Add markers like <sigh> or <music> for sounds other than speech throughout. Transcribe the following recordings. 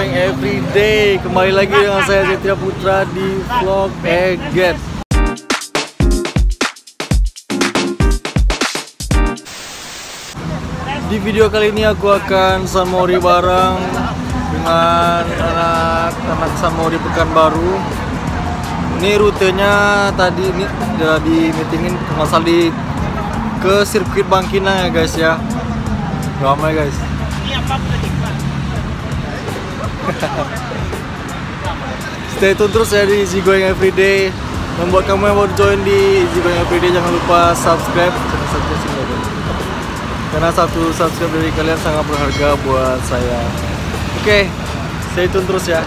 going every day. Kembali lagi dengan saya Setia Putra di vlog Eget. Di video kali ini aku akan sunmori bareng dengan anak-anak sunmori Pekanbaru. Ini rutenya tadi ini udah di meetingin masal di ke sirkuit Bangkinang ya guys ya. Ramai guys. <laughs> Stay tune terus ya di Easy Going Everyday. Dan buat kamu yang mau join di Easy Everyday jangan lupa subscribe channel subscribe. Karena satu subscribe dari kalian sangat berharga buat saya. Oke, stay tune terus ya.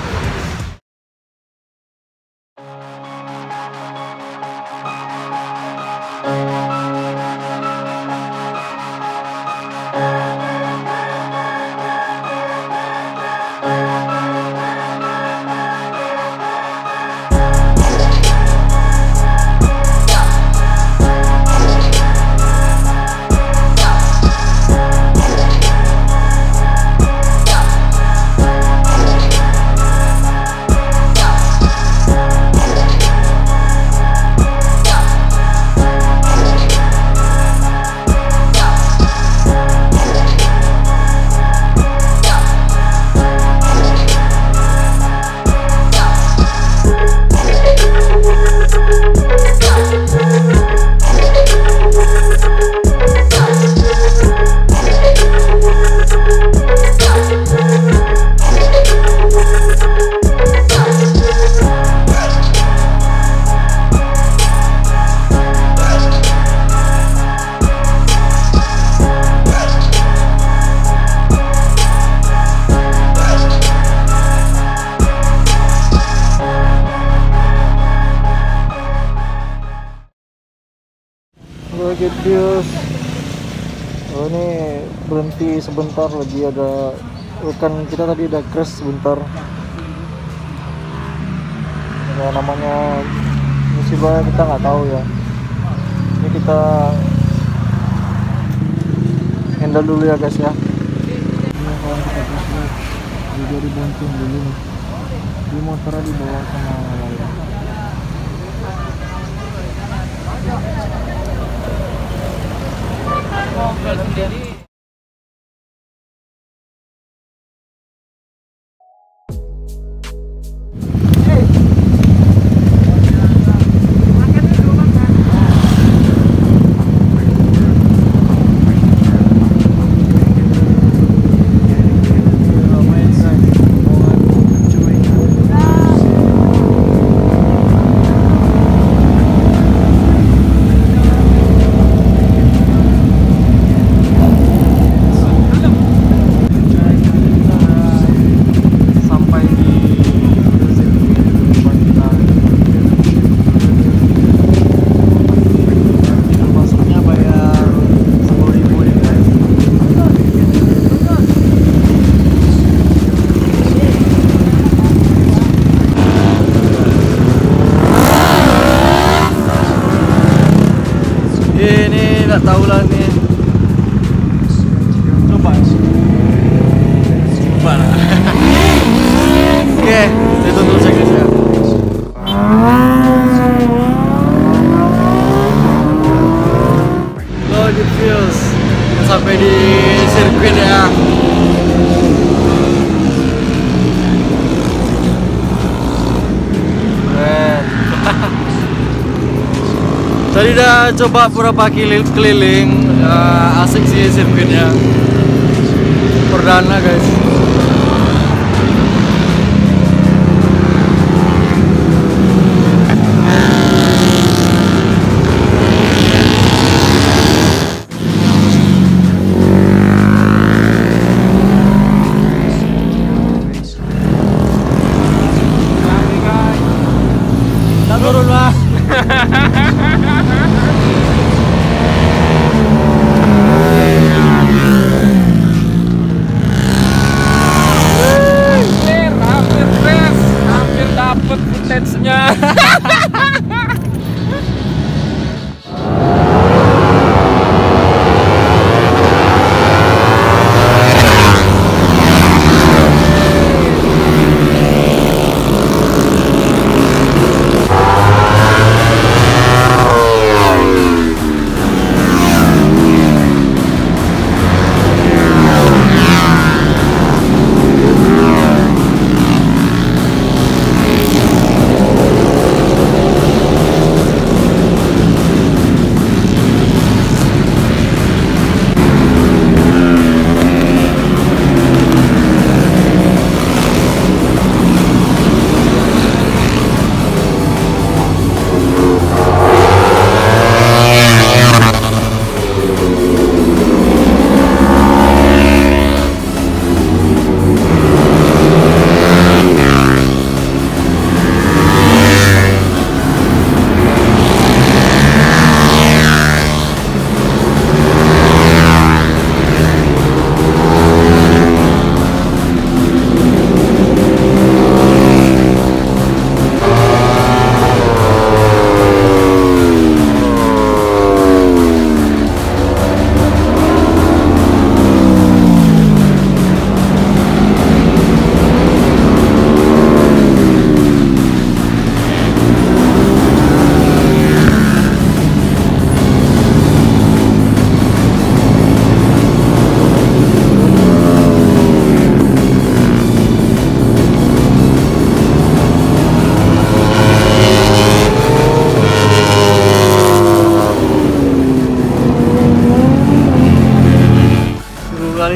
Berhenti sebentar lagi ada rekan kita tadi ada crash sebentar. Ya namanya musibah kita nggak tahu ya. Ini kita handle dulu ya guys ya. Ini kawan kita nih juga dibonceng dulu nih. Di motornya dibawa sama lain. Sampai Coba beberapa keliling, keliling eh, asik sih sirkuitnya. Perdana guys.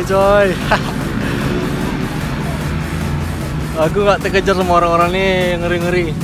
Coy <laughs> aku nggak terkejar sama orang-orang nih ngeri-ngeri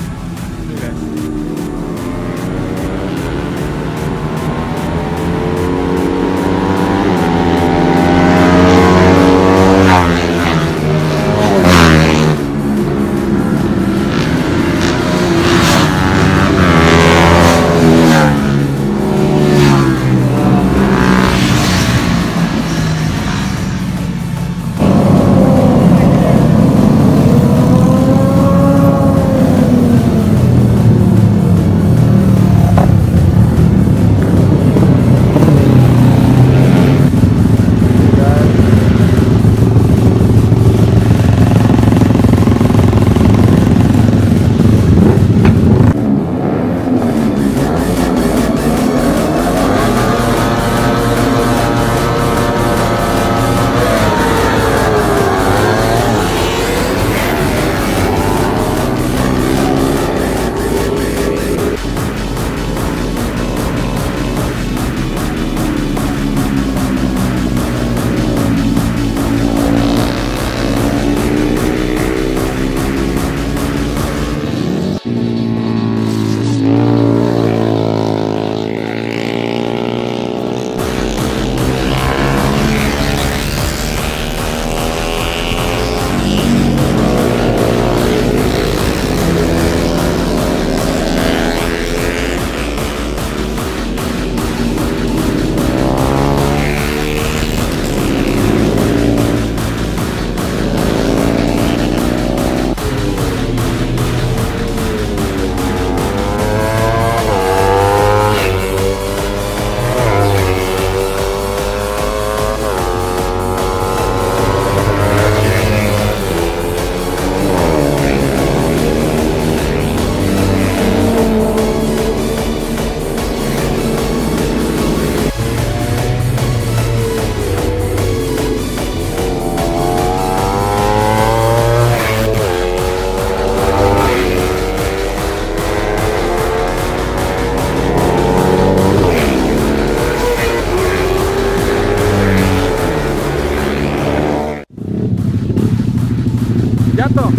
jatuh.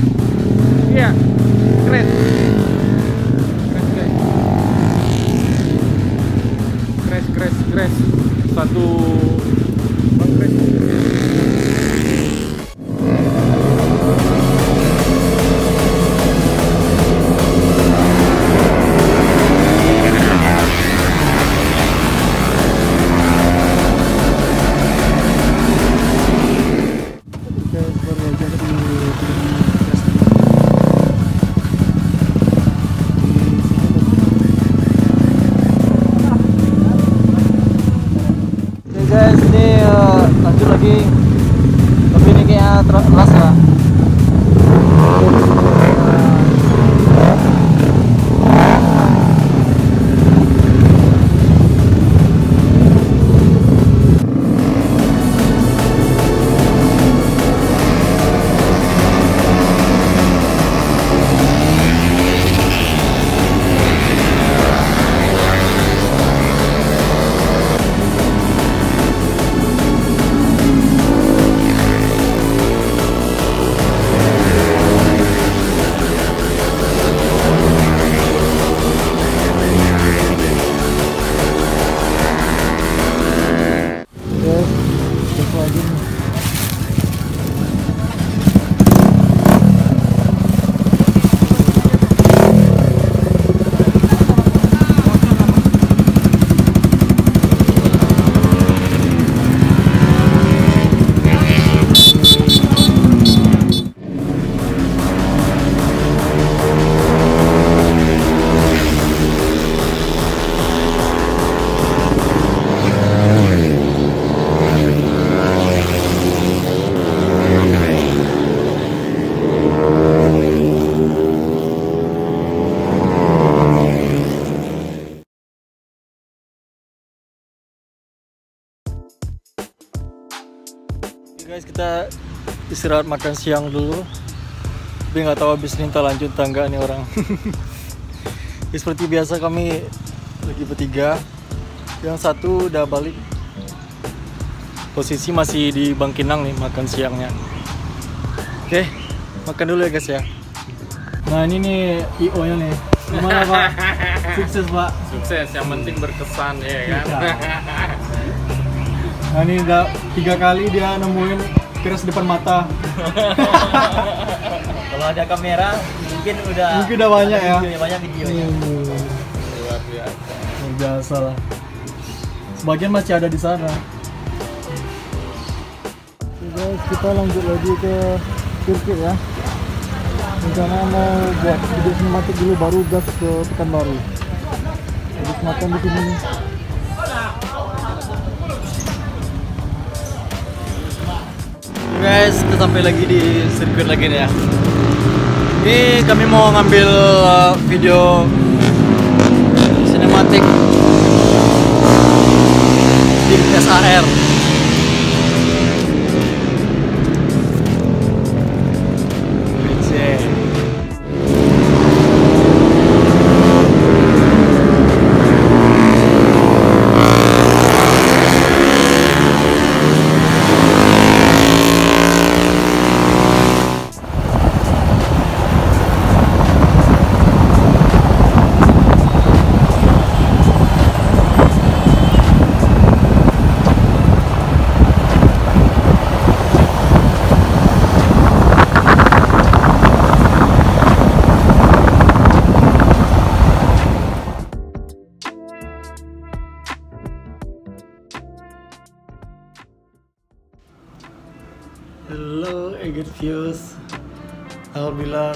Iya. Keren. Keren guys crash crash satu lagi. Tapi ini kayaknya ter- guys, kita istirahat makan siang dulu. Tapi nggak tahu habis ini kita lanjut tangga nih orang. <laughs> Ya, seperti biasa kami lagi bertiga. Yang satu udah balik. posisi masih di Bangkinang nih makan siangnya oke makan dulu ya guys ya nah ini nih IO nya nih gimana pak <laughs> sukses pak Sukses, yang penting berkesan ya kan. <laughs> nah ini udah tiga kali dia nemuin keras depan mata <laughs> Kalau ada kamera mungkin udah Mungkin udah banyak ya. videonya, banyak videonya. Luar biasa. Luar biasa lah sebagian masih ada di sana Oke guys kita lanjut lagi ke sirkuit ya rencana mau buat video sinematik dulu baru gas ke Pekanbaru habis makan di sini nih guys kita sampai lagi di sirkuit lagi nih ya. Ini kami mau ngambil uh, video sinematik di SAR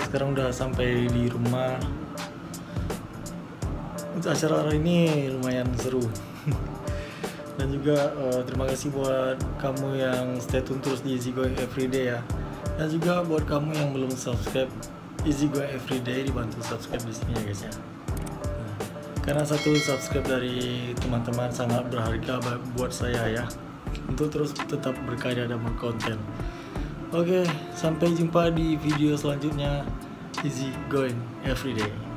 sekarang udah sampai di rumah. Untuk acara hari ini lumayan seru. <laughs> Dan juga eh, terima kasih buat kamu yang stay tune terus di Easy Go Everyday ya. Dan juga buat kamu yang belum subscribe Easy Go Everyday dibantu subscribe di sini ya guys ya. Nah, Karena satu subscribe dari teman-teman sangat berharga buat saya ya. Untuk terus tetap berkarya dan berkonten. Oke, sampai jumpa di video selanjutnya. Easy going every day.